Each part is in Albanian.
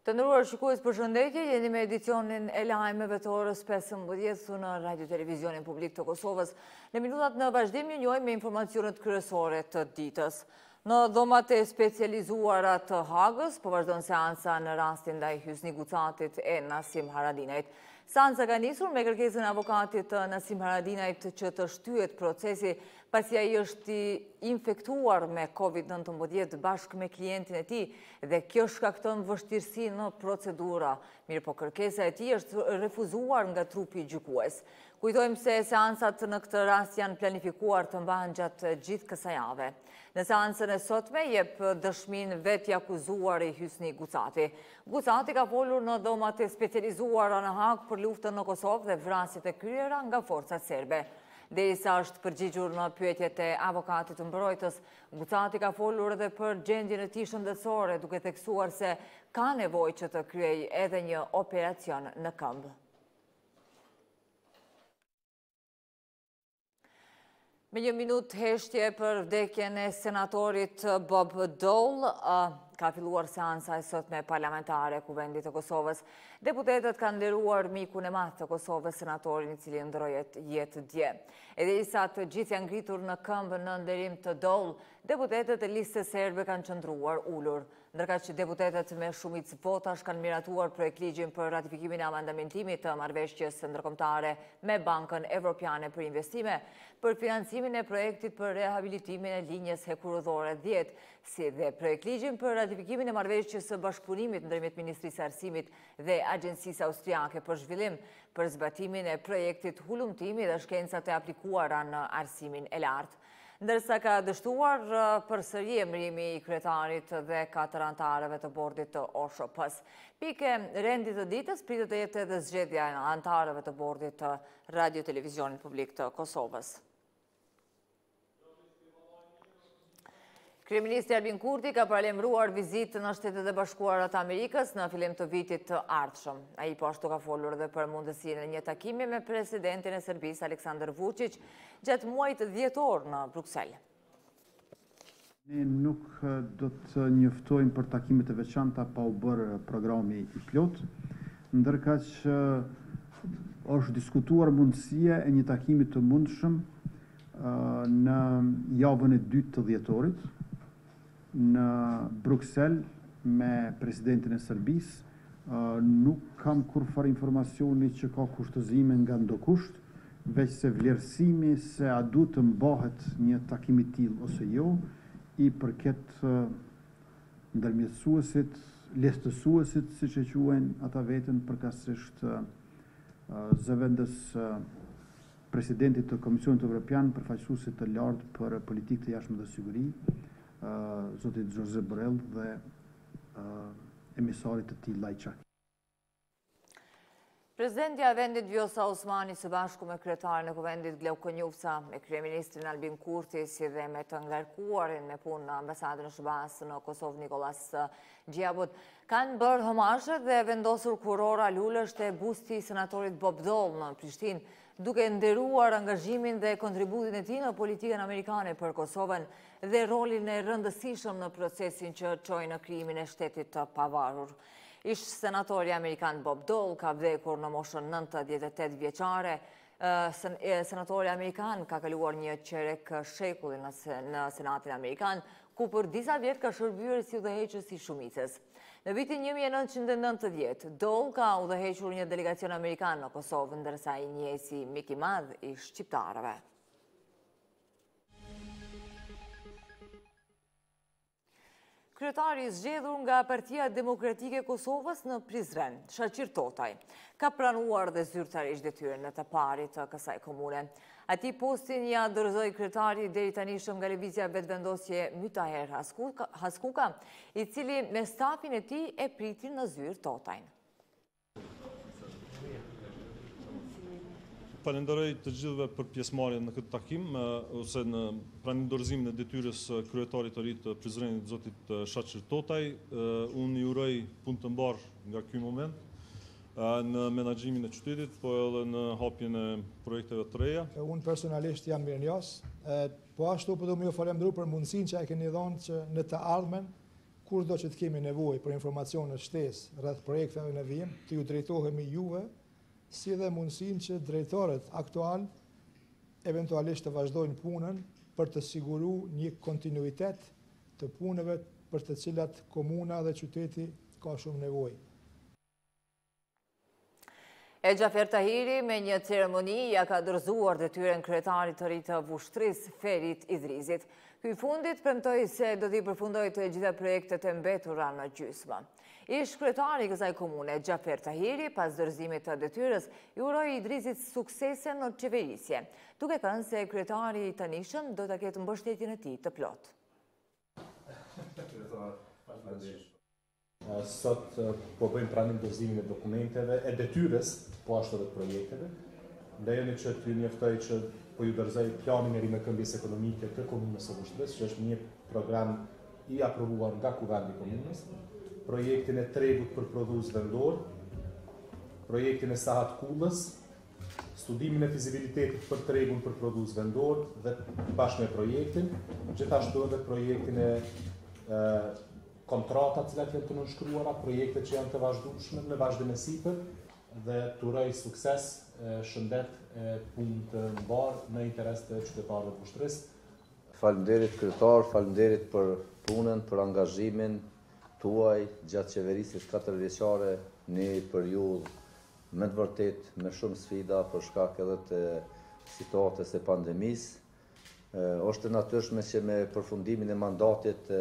Të nderuar shikues përshëndetje, jeni me edicionin e lajmeve të orës 15 në Radio Televizionin Publik të Kosovës. Në minutat në vazhdim ju njoh me informacionet kryesore të ditës. Në dhomat e specializuara të Hagës, po vazhdon seanca në rastin ndaj Hysni Gucatit e Nasim Haradinajt. Seanca ka nisur me kërkesën e avokatit të Nasim Haradinajt që të shtyhet procesi pasi ai është i infektuar me Covid nëntëmbëdhjetë bashkë me klientin e tij dhe kjo shkakton vështirësi në procedura, mirëpo kërkesa e tij është refuzuar nga trupi gjykues. Kujtojmë se seancat në këtë rast janë planifikuar të mbahen gjatë gjithë kësaj jave. Në seancën e sotme jep dëshminë vetë i akuzuari Hysni Gucati. Gucati ka folur në dhomat e specializuara në Hagë për luftën në Kosovë dhe vrasjet e kryera nga forcat serbe. Derisa është përgjigjur në pyetjet e avokatit të mbrojtjes, Gucati ka folur edhe për gjendjen e tij shëndetësore, duke theksuar se ka nevojë që të kryejë edhe një operacion në këmbë. Me një minutë heshtje për vdekjen e senatorit Bob Dole, ka filluar seanca e sotme parlamentare e Kuvendit të Kosovës. Deputetët kanë nderuar mikun e madh të Kosovës senatorin i cili ndërroi jetë dje. E derisa të gjithë janë ngritur në këmbë në nderim të Dole, deputetët e listës serbe kanë qëndruar ulur. Ndërkaq deputetët me shumicë votash kanë miratuar projektligjin për ratifikimin e amandamentimit të marrëveshjes ndërkombëtare me Bankën Evropiane për Investime, për financimin e projektit për rehabilitimin e linjës hekurudhore 10, si dhe projektligjin për ratifikimin e Marrëveshjes së Bashkëpunimit ndërmjet Ministrisë së Arsimit dhe Agjencisë Austriake për Zhvillim për zbatimin e projektit Hulumtimi dhe shkencat e aplikuara në arsimin e lartë. Ndërsa ka dështuar përsëri emërimi i kryetarit dhe katër anëtarëve të bordit të OSHP-së. Pikë e rendit të ditës pritet të jetë edhe zgjedhja e anëtarëve të bordit të Radio Televizionit Publik të Kosovës. Kryeministri Albin Kurti ka paralajmëruar vizitë në Shtetet e Bashkuara të Amerikës në fillim të vitit të ardhshëm. Ai po ashtu ka folur edhe për mundësinë e një takimi me presidentin e Serbisë Aleksandar Vuçiq gjatë muajit dhjetor në Bruksel. Ne nuk do të njoftojmë për takimet e veçanta pa u bërë programi i plotë. Ndërkaq është diskutuar mundësia e një takimi të mundshëm në javën e dytë të dhjetorit në Bruksel me presidentin e Serbisë Nuk kam kurrfarë informacioni që ka kushtëzime nga ndokush, veçse vlerësimi se a duhet të mbahet një takim i tillë ose jo, i përket ndërmjetësuesit, lehtësuesit, siç e quajnë ata veten, përkatësisht zëvendës Presidentit të Komisionit Evropian, Përfaqësuesit të Lartë për Politikë të Jashtme dhe Siguri, zotit Josep Borrell dhe emisarit të tij Lajçak. Presidentja e vendit Vjosa Osmani së bashku me kryetarin e kuvendit Glauk Konjufca, me kryeministrin Albin Kurti si dhe me të ngarkuarin me punë në ambasadën e SHBA-së në Kosovë Nikolas Giacobbe, kanë bërë homazhe dhe vendosur kurora lulesh te busti i senatorit Bob Dole në Prishtinë, duke nderuar angazhimin dhe kontributin e tij në politikën amerikane për Kosovën dhe rolin e rëndësishëm në procesin që çoi në krijimin e shtetit të pavarur. Ish-senatori amerikan Bob Dole ka vdekur në moshën nëntëdhjetë e tetë vjeçare, senatori amerikan ka kaluar një qerek shekulli në Senatin Amerikan, ku për disa vjet ka shërbyer si udhëheqës i shumicës. Në vitin një mijë e nëntëqind e nëntëdhjetë, Dole ka udhëhequr një delegacion amerikan në Kosovë, ndërsa ai njihej si mik i madh i shqiptarëve. Kryetari i zgjedhur nga Partia Demokratike e Kosovës në Prizren, Shaqir Totaj, ka pranuar edhe zyrtarisht detyrën e të parit të kësaj komune. Atij postin ia dorëzoi kryetari i deritanishëm nga Lëvizja Vetëvendosje Mytaher Haskuka, i cili me stafin e tij e priti në zyrë Totajn. Falenderoj të gjithëve për pjesëmarrjen në këtë takim ose në pranimdorëzimin e detyrës së kryetarit të ri të Prizrenit, zotit Shaqir Totaj. Unë i uroj punë të mbarë nga ky moment. në menaxhimin e qytetit, po edhe në hapjen e projekteve të reja. Unë personalisht jam mirënjohës, e po ashtu po dua me ju falënderu për mundësinë që e keni dhënë që në të ardhmen, kurdo që të kemi nevojë për informacione shtesë rreth projekteve në vijim, të ju drejtohemi juve, si dhe mundësinë që drejtorët aktualë eventualisht të vazhdojnë punën për të siguru një kontinuitet të punëve për të cilat komuna dhe qyteti ka shumë nevojë. E Xhafer Tahiri me një ceremoni ia ka dorëzuar detyrën kryetarit të ri të Vushtrrisë Ferit Idrizit. Ky i fundit premtoi se do t'i përfundojë të gjitha projektet e mbetura në gjysmë. Ish-kryetari i kësaj komune, Xhafer Tahiri, pas dorëzimit të detyrës, i uroi Idrizit suksese në qeverisje, duke thënë se kryetari i tanishëm do ta ketë mbështetjën e tij të plotë. Sot po bëjmë pranim dorëzimin e dokumenteve, e detyrës, po ashtu edhe të projekteve. Lejoni që t'ju njoftoj që po ju dorëzoj planin e rimëkëmbjes ekonomike të Komunës së Vushtrrisë, që është një program i aprovuar nga Kuvendi i Komunës, projektin e tregut për prodhues vendor, projektin e Sahat Kullës, studimin e fizibilitetit për tregun për prodhues vendor dhe bashkë me projektin, gjithashtu edhe projektin e kontratat të cilat janë të nënshkruara, projektet që janë të vazhdueshme në vazhdim e sipër dhe t'uroj sukses, shëndet e punë të mbarë në interes të qytetarëve të Vushtrrisë. Faleminderit kryetar, faleminderit për punën, për angazhimin tuaj gjatë qeverisjes katërvjeçare, një periudhë me të vërtetë me shumë sfida për shkak edhe të situatës së pandemisë. Është e natyrshme që me përfundimin e mandatit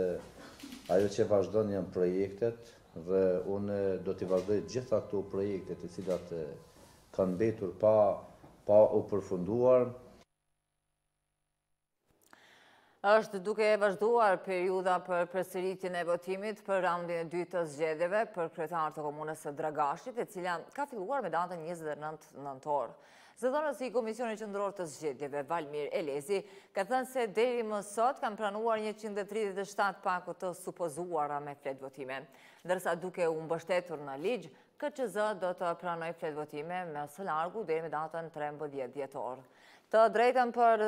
ajo që vazhdon janë projektet dhe unë do t'i vazhdoj gjithë ato projekte të cilat kanë mbetur pa pa u përfunduar. Është duke vazhduar periudha për përsëritjen e votimit për raundin e dytë të zgjedhjeve për kryetar të komunës së Dragashit, e cila ka filluar me datën 29 nëntor. Zëdhënësi i Komisionit Qendror të Zgjedhjeve, Valmir Elezi, ka thënë se deri më sot kanë pranuar njëqind e tridhjetë e shtatë pako të supozuara me fletvotime. Ndërsa duke u mbështetur në ligj, KQZ do të pranojë fletvotime më së largu deri me datën trembëdhjetë dhjetor. Të drejtën për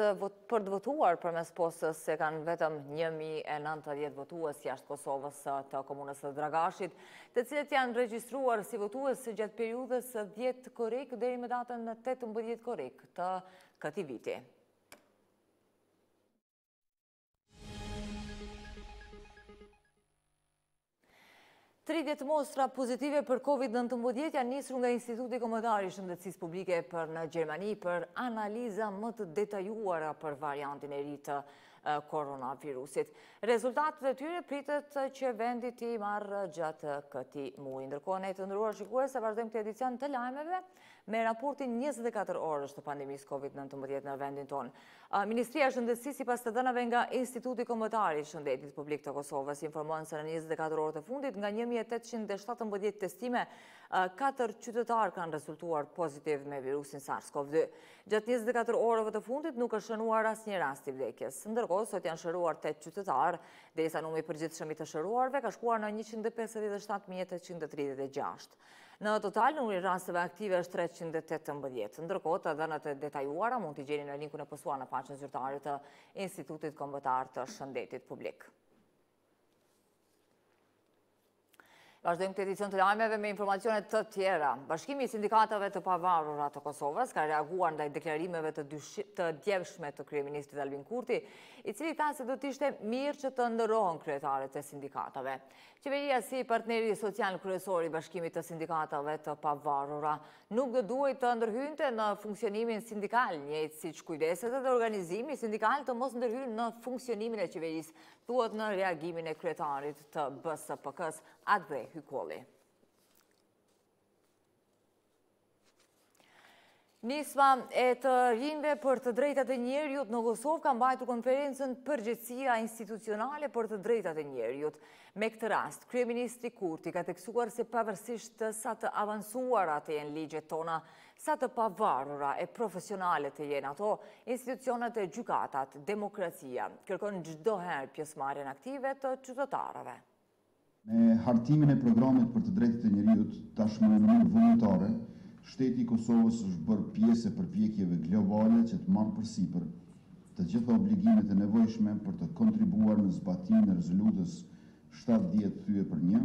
të votuar përmes postës e kanë vetëm një mijë e nëntëdhjetë votues jashtë Kosovës të komunës së Dragashit, të cilët janë regjistruar si votues gjatë periudhës 10 korrik deri me datën 18 korrik të këtij viti. Tridhjetë mostra pozitive për COVID-19 janë nisur nga Instituti Kombëtar i Shëndetësisë Publike për në Gjermani për analiza më të detajuara për variantin e ri të koronavirusit. Rezultatet e tyre pritet që vendi t'i marrë gjatë këtij muaji. Ndërkohë ne të nderuar shikues e vazhdojmë këtë edicion të lajmeve me raportin 24 orësh të pandemisë COVID-19 në vendin tonë. Ministria e Shëndetësisë sipas të dhënave nga Instituti Kombëtar i Shëndetit Publik të Kosovës informon se në 24 orët e fundit nga 1817 testime 4 qytetarë kanë rezultuar pozitivë me virusin SARS-CoV-2. Gjatë njëzet e katër orëve të fundit nuk është shënuar asnjë rast i vdekjes. Ndërkohë, sot janë shëruar tetë qytetarë, derisa numri i përgjithshëm i të shëruarve ka shkuar në njëqind e pesëdhjetë e shtatë mijë e tetëqind e tridhjetë e gjashtë. Në total, numri i rasteve aktive është treqind e tetëmbëdhjetë. Ndërkohë, të dhënat e detajuara mund t'i gjeni në linkun e postuar në faqen zyrtare të Institutit Kombëtar të Shëndetit Publik. Vazhdojmë këtë edicion të lajmeve me informacione të tjera. Bashkimi i sindikatave të pavarura të Kosovës ka reaguar ndaj deklarimeve të, të djevshme të kryeministrit Albin Kurti, i cili tha se do të ishte mirë që të ndërrohen kryetarët e sindikatave. Qeveria si partneri social kryesor i Bashkimit të sindikatave të pavarura nuk do duhej të ndërhynte në funksionimin sindikal, njëjtë siç kujdeset edhe organizimi sindikal të mos ndërhyjë në funksionimin e qeverisë thuhet në reagimin e kryetarit të BSPK-s, Atdhe Hykolli. Nisma e të rinjve për të drejtat e njeriut në Kosovë ka mbajtur konferencën përgjegjësia institucionale për të drejtat e njeriut. Me këtë rast, Kryeministri Kurti ka theksuar se pavarësisht se sa të avansuara të jenë ligjet tona, Sa të pavarura e profesionale të jenë ato, institucionet e gjykatat, demokracia, kërkon çdo herë pjesëmarrjen aktive të qytetarëve. Me hartimin e Programit për të Drejtat e Njeriut, tashmë në mënyrë vullnetare, shteti i Kosovës është bërë pjesë e përpjekjeve globale që të marrë përsipër të gjitha obligimet e nevojshme për të kontribuar në zbatimin e Rezolutës shtatëdhjetë thye për një,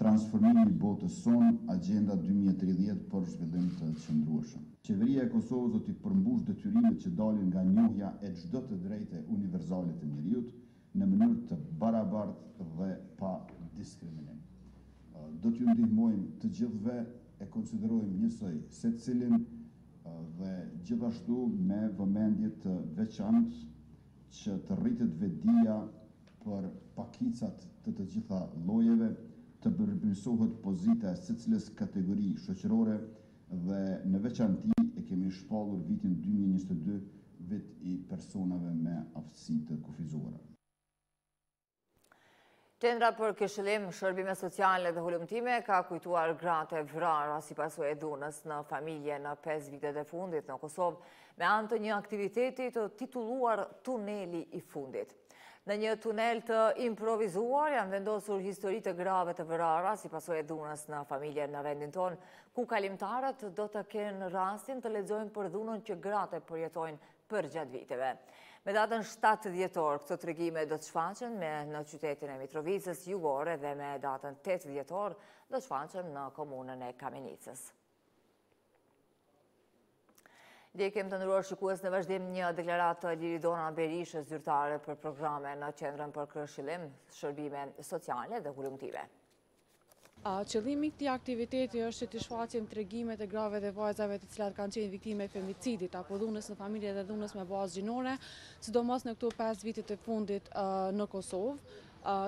Transformimi i botës sonë, Agjenda dy mijë e tridhjetë për zhvillim të qëndrueshëm. Qeveria e Kosovës do t'i përmbushë detyrimet që dalin nga njohja e çdo të drejte universale të njeriut, në mënyrë të barabartë dhe pa diskriminim. Do t'ju ndihmojmë të gjithëve, e konsiderojmë njësoj secilin dhe gjithashtu me vëmendje të veçantë që të rritet vetëdija për pakicat të të gjitha llojeve, të përmirësohet pozita e secilës kategori shoqërore dhe në veçanti e kemi shpallur vitin dy mijë e njëzet e dy vit i personave me aftësi të kufizuara. Qendra për Këshillim, Shërbime Sociale dhe Hulumtime ka kujtuar gratë e vrara si pasojë e dhunës në familje në 5 vitet e fundit në Kosovë me anë të një aktiviteti të titulluar Tuneli i fundit. Në një tunel të improvizuar janë vendosur histori të grave të vrara si pasojë e dhunës në familje në vendin tonë, ku kalimtarët do të kenë rastin të lexojnë për dhunën që gratë e përjetojnë përgjatë viteve. Me datën 7 dhjetor, këto tregime do të shfaqen në qytetin e Mitrovicës jugore dhe me datën 8 dhjetor do të shfaqen në komunën e Kamenicës. Ndjekim të nderuar shikues në vazhdim një deklaratë të Liridona Berishës zyrtare për programe në qendrën për këshillim, shërbime sociale dhe hulumtime. Qëllimi i këtij aktiviteti është që të shfaqim tregimet e grave dhe vajzave të cilat kanë qenë viktime e femicidit, apo dhunës në familje dhe dhunës me bazë gjinore, sidomos në këto 5 vitet e fundit në Kosovë.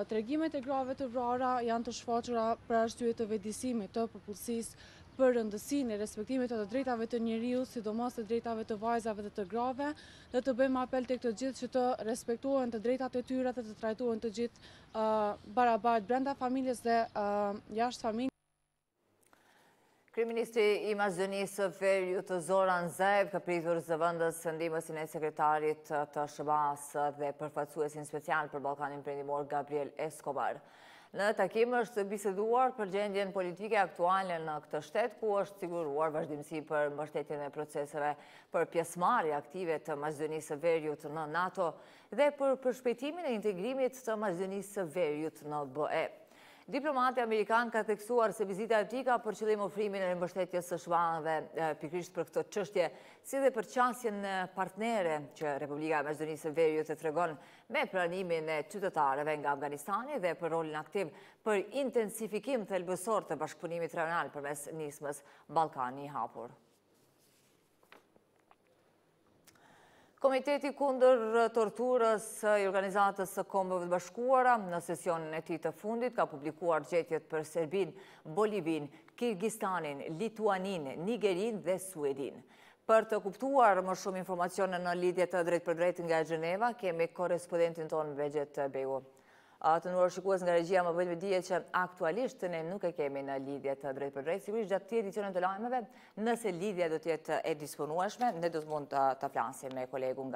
Tregimet e grave të vrara janë të shfaqura për arsye të vetëdijësimit të popullsisë për rëndësinë e respektimit të të drejtave të njeriut, sidomos të drejtave të vajzave dhe të grave, dhe të bëjmë apel tek të gjithë që të respektohen të drejtat e tyre dhe të trajtohen të gjithë barabart brenda familjes dhe jashtë familjes. Kryeministri i Maqedonisë së Veriut, Zoran Zaev, ka pritur zëvendësndihmësin e sekretarit të SHBA-së dhe përfaqësuesin special për Ballkanin Perëndimor Gabriel Escobar. Në takim është biseduar për gjendjen politike aktuale në këtë shtet, ku është siguruar vazhdimësi për mbështetjen e proceseve për pjesëmarrje aktive të Maqedonisë së Veriut në NATO dhe për përshpejtimin e integrimit të Maqedonisë së Veriut në BE. Diplomati amerikan ka theksuar se vizita e tij ka për qëllim ofrimin e mbështetjes së SHBA-ve pikërisht për këto çështje, si dhe për qasjen partnere që Republika e Maqedonisë së Veriut e tregon me pranimin e qytetarëve nga Afganistani dhe për rolin aktiv për intensifikim thelbësor të bashkëpunimit rajonal përmes nismës Ballkani i Hapur. Komiteti kundër torturës i Organizatës së Kombeve të Bashkuara në sesionin e tij të fundit ka publikuar gjetjet për Serbinë, Bolivinë, Kirgistanin, Lituaninë, Nigerinë dhe Suedinë. Për të kuptuar më shumë informacione në lidhje të drejtpërdrejtë nga Gjeneva, kemi korrespondentin tonë Vexhet Begu. Të nderuar shikues nga regjia më bëjnë me dije që aktualisht ne nuk e kemi në lidhje të drejtpërdrejtë, sigurisht gjatë këtij edicioni të lajmeve, nëse lidhja do të jetë e disponueshme, ne do të mund të flasim me kolegun nga